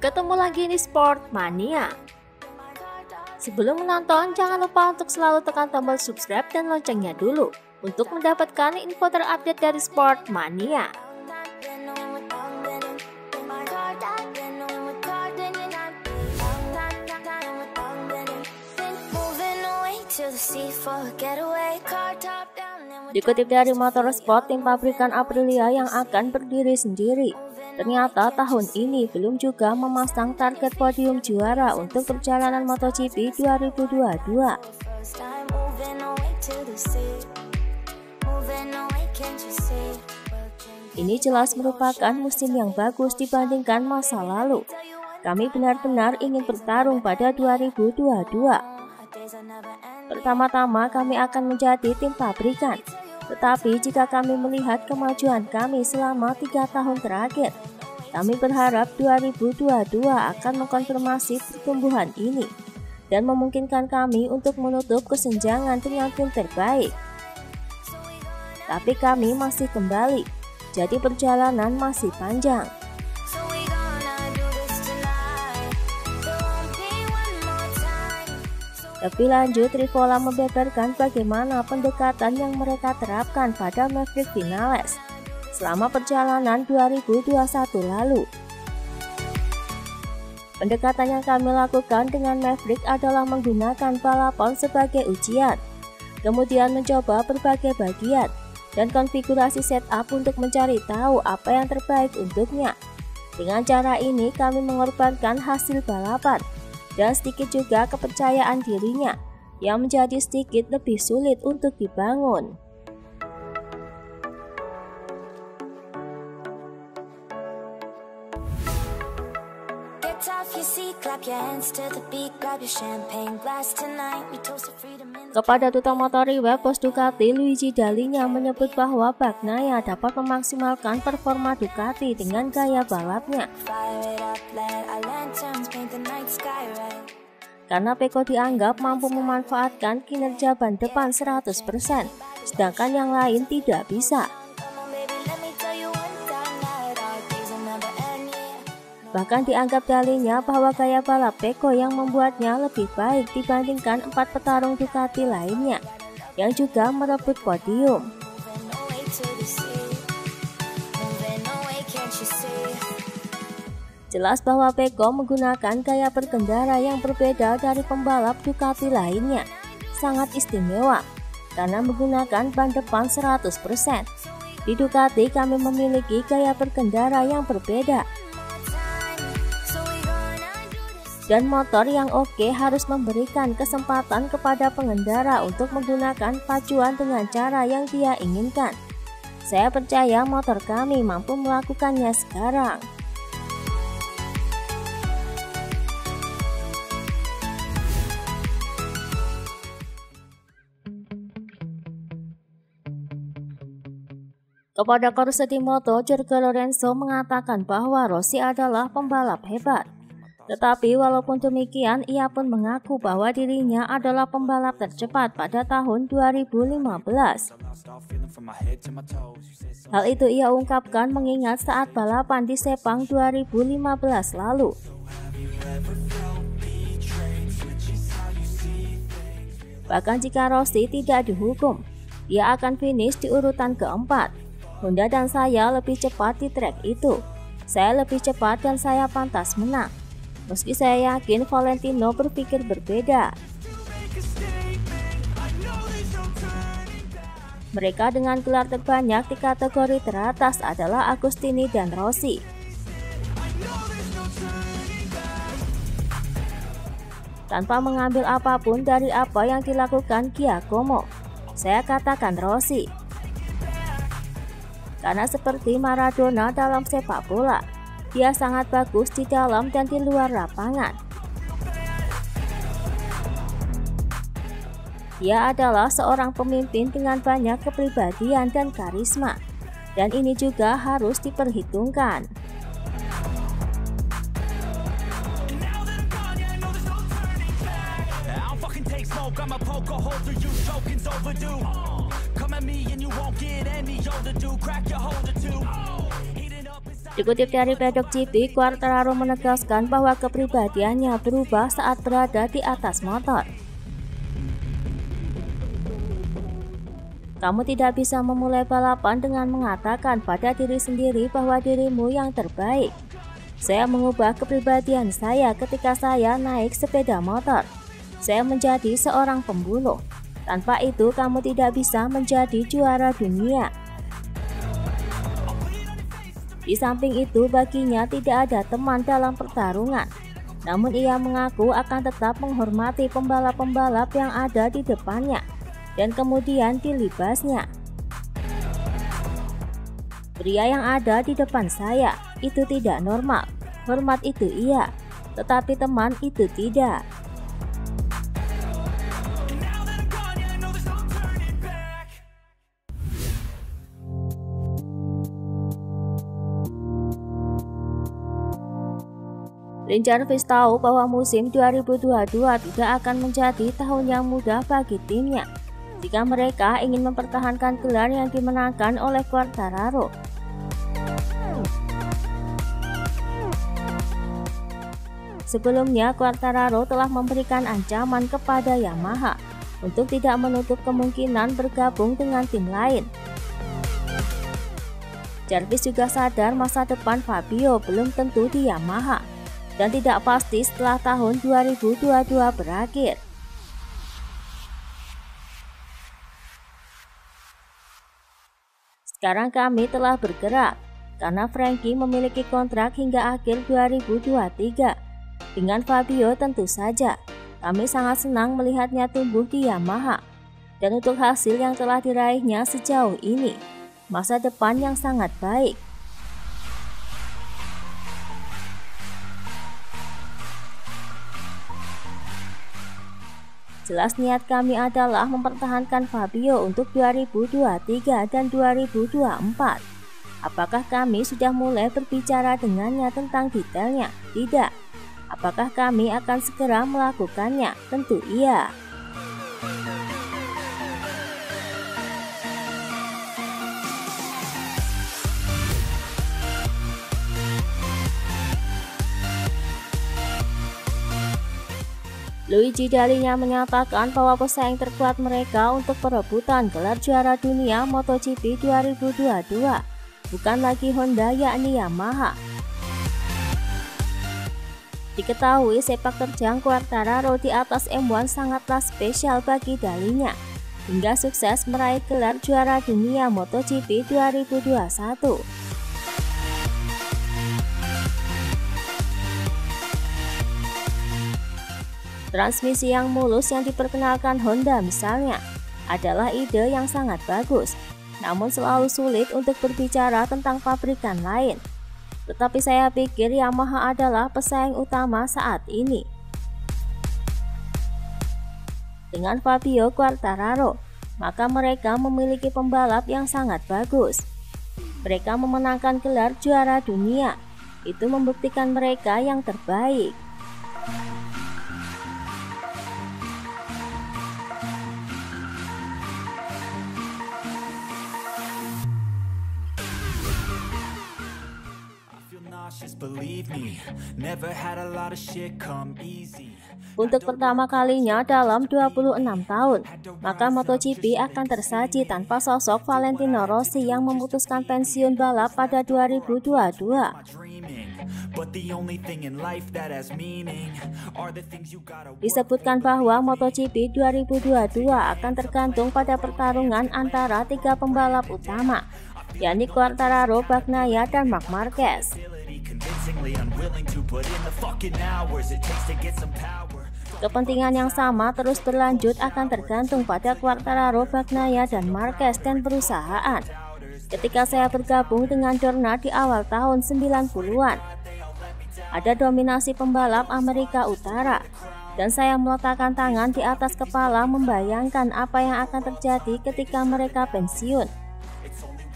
Ketemu lagi di Sport Mania. Sebelum menonton, jangan lupa untuk selalu tekan tombol subscribe dan loncengnya dulu untuk mendapatkan info terupdate dari Sport Mania. Dikutip dari Motorsport, tim pabrikan Aprilia yang akan berdiri sendiri Ternyata tahun ini belum juga memasang target podium juara untuk perjalanan MotoGP 2022. Ini jelas merupakan musim yang bagus dibandingkan masa lalu. Kami benar-benar ingin bertarung pada 2022. Pertama-tama kami akan menjadi tim pabrikan, tetapi jika kami melihat kemajuan kami selama tiga tahun terakhir, kami berharap 2022 akan mengkonfirmasi pertumbuhan ini dan memungkinkan kami untuk menutup kesenjangan dengan tim terbaik. Tapi kami masih kembali, jadi perjalanan masih panjang. Lebih lanjut, Rivola membeberkan bagaimana pendekatan yang mereka terapkan pada Maverick Vinales selama perjalanan 2021 lalu. Pendekatan yang kami lakukan dengan Maverick adalah menggunakan balapan sebagai ujian, kemudian mencoba berbagai bagian dan konfigurasi setup untuk mencari tahu apa yang terbaik untuknya. Dengan cara ini kami mengorbankan hasil balapan dan sedikit juga kepercayaan dirinya yang menjadi sedikit lebih sulit untuk dibangun. Kepada duta motor web Bos Ducati, Luigi Dalinya menyebut bahwa Bagnaia dapat memaksimalkan performa Ducati dengan gaya balapnya. Karena Peko dianggap mampu memanfaatkan kinerja ban depan 100%, sedangkan yang lain tidak bisa. Bahkan dianggap dalinya bahwa gaya balap Peko yang membuatnya lebih baik dibandingkan empat petarung Ducati lainnya yang juga merebut podium. Jelas bahwa Peko menggunakan gaya berkendara yang berbeda dari pembalap Ducati lainnya. Sangat istimewa karena menggunakan ban depan 100%. Di Ducati kami memiliki gaya berkendara yang berbeda dan motor yang oke harus memberikan kesempatan kepada pengendara untuk menggunakan pacuan dengan cara yang dia inginkan. Saya percaya motor kami mampu melakukannya sekarang. Kepada Corsa Moto, Jorge Lorenzo mengatakan bahwa Rossi adalah pembalap hebat. Tetapi walaupun demikian, ia pun mengaku bahwa dirinya adalah pembalap tercepat pada tahun 2015. Hal itu ia ungkapkan mengingat saat balapan di Sepang 2015 lalu. Bahkan jika Rossi tidak dihukum, ia akan finish di urutan keempat. Honda dan saya lebih cepat di trek itu. Saya lebih cepat dan saya pantas menang. Meski saya yakin Valentino berpikir berbeda. Mereka dengan gelar terbanyak di kategori teratas adalah Agustini dan Rossi. Tanpa mengambil apa pun dari apa yang dilakukan Giacomo, saya katakan Rossi. Karena seperti Maradona dalam sepak bola, dia sangat bagus di dalam dan di luar lapangan. Dia adalah seorang pemimpin dengan banyak kepribadian dan karisma, dan ini juga harus diperhitungkan. Dikutip dari Pedok GP, Quartararo menegaskan bahwa kepribadiannya berubah saat berada di atas motor. Kamu tidak bisa memulai balapan dengan mengatakan pada diri sendiri bahwa dirimu yang terbaik. Saya mengubah kepribadian saya ketika saya naik sepeda motor. Saya menjadi seorang pembunuh. Tanpa itu, kamu tidak bisa menjadi juara dunia. Di samping itu, baginya tidak ada teman dalam pertarungan. Namun ia mengaku akan tetap menghormati pembalap-pembalap yang ada di depannya dan kemudian dilibasnya. Pria yang ada di depan saya itu tidak normal. Hormat itu iya, tetapi teman itu tidak. Rin Jarvis tahu bahwa musim 2022 tidak akan menjadi tahun yang mudah bagi timnya jika mereka ingin mempertahankan gelar yang dimenangkan oleh Quartararo. Sebelumnya, Quartararo telah memberikan ancaman kepada Yamaha untuk tidak menutup kemungkinan bergabung dengan tim lain. Jarvis juga sadar masa depan Fabio belum tentu di Yamaha dan tidak pasti setelah tahun 2022 berakhir. Sekarang kami telah bergerak karena Frankie memiliki kontrak hingga akhir 2023. Dengan Fabio tentu saja, kami sangat senang melihatnya tumbuh di Yamaha. Dan untuk hasil yang telah diraihnya sejauh ini, masa depan yang sangat baik. Jelas niat kami adalah mempertahankan Fabio untuk 2023 dan 2024. Apakah kami sudah mulai berbicara dengannya tentang detailnya? Tidak. Apakah kami akan segera melakukannya? Tentu iya. Luigi Dalinya menyatakan bahwa pesaing terkuat mereka untuk perebutan gelar juara dunia MotoGP 2022 bukan lagi Honda yakni Yamaha. Diketahui sepak terjang Quartararo di atas M1 sangatlah spesial bagi Dalinya hingga sukses meraih gelar juara dunia MotoGP 2021. Transmisi yang mulus yang diperkenalkan Honda misalnya adalah ide yang sangat bagus, namun selalu sulit untuk berbicara tentang pabrikan lain. Tetapi saya pikir Yamaha adalah pesaing utama saat ini. Dengan Fabio Quartararo, maka mereka memiliki pembalap yang sangat bagus. Mereka memenangkan gelar juara dunia. Itu membuktikan mereka yang terbaik. Untuk pertama kalinya dalam 26 tahun, maka MotoGP akan tersaji tanpa sosok Valentino Rossi yang memutuskan pensiun balap pada 2022. Disebutkan bahwa MotoGP 2022 akan tergantung pada pertarungan antara tiga pembalap utama, yakni Quartararo, Bagnaia, dan Marc Marquez. Kepentingan yang sama terus berlanjut akan tergantung pada Quartararo, Bagnaia, dan Marquez dan perusahaan. Ketika saya bergabung dengan Dorna di awal tahun 90-an, ada dominasi pembalap Amerika Utara, dan saya meletakkan tangan di atas kepala membayangkan apa yang akan terjadi ketika mereka pensiun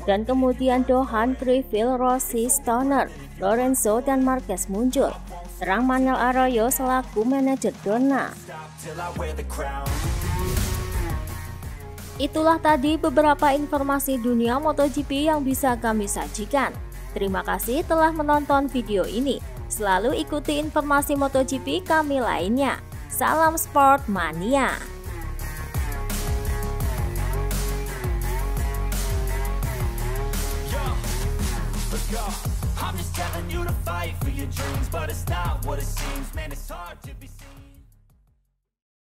dan kemudian Dohan, Greville, Rossi, Stoner, Lorenzo, dan Marquez muncul. Terang Manuel Arroyo selaku manajer Donna. Itulah tadi beberapa informasi dunia MotoGP yang bisa kami sajikan. Terima kasih telah menonton video ini. Selalu ikuti informasi MotoGP kami lainnya. Salam Sport Mania. I'm just telling you to fight for your dreams, but it's not what it seems. Man, it's hard to be.